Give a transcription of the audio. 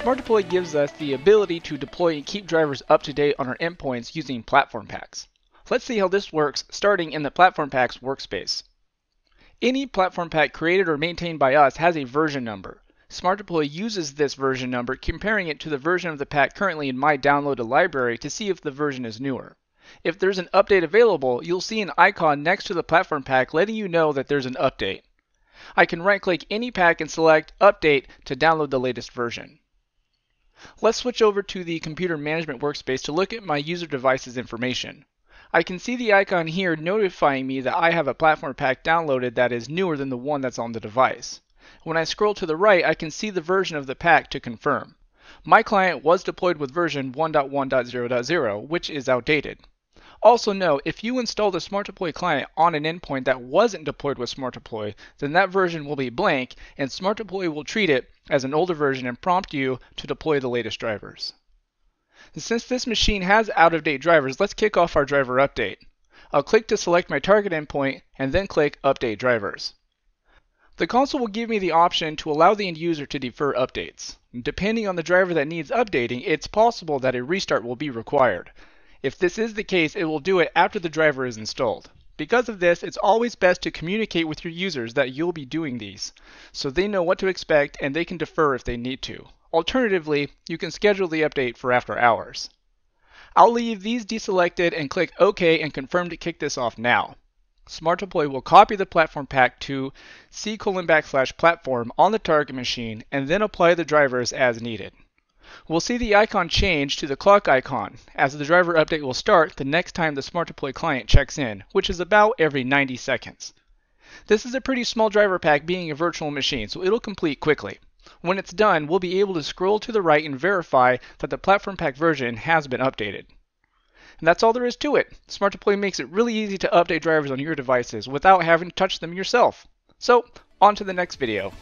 SmartDeploy gives us the ability to deploy and keep drivers up to date on our endpoints using platform packs. Let's see how this works starting in the platform packs workspace. Any platform pack created or maintained by us has a version number. SmartDeploy uses this version number, comparing it to the version of the pack currently in my downloaded library to see if the version is newer. If there's an update available, you'll see an icon next to the platform pack letting you know that there's an update. I can right click any pack and select Update to download the latest version. Let's switch over to the computer management workspace to look at my user device's information. I can see the icon here notifying me that I have a platform pack downloaded that is newer than the one that's on the device. When I scroll to the right, I can see the version of the pack to confirm. My client was deployed with version 1.1.0.0, which is outdated. Also note, if you install the SmartDeploy client on an endpoint that wasn't deployed with SmartDeploy, then that version will be blank and SmartDeploy will treat it as an older version and prompt you to deploy the latest drivers. Since this machine has out-of-date drivers, let's kick off our driver update. I'll click to select my target endpoint and then click Update Drivers. The console will give me the option to allow the end user to defer updates. Depending on the driver that needs updating, it's possible that a restart will be required. If this is the case, it will do it after the driver is installed. Because of this, it's always best to communicate with your users that you'll be doing these, so they know what to expect and they can defer if they need to. Alternatively, you can schedule the update for after hours. I'll leave these deselected and click OK and confirm to kick this off now. SmartDeploy will copy the platform pack to c colon backslash platform on the target machine and then apply the drivers as needed. We'll see the icon change to the clock icon as the driver update will start the next time the SmartDeploy client checks in, which is about every 90 seconds. This is a pretty small driver pack being a virtual machine, so it'll complete quickly. When it's done, we'll be able to scroll to the right and verify that the platform pack version has been updated. And that's all there is to it. SmartDeploy makes it really easy to update drivers on your devices without having to touch them yourself. So, on to the next video.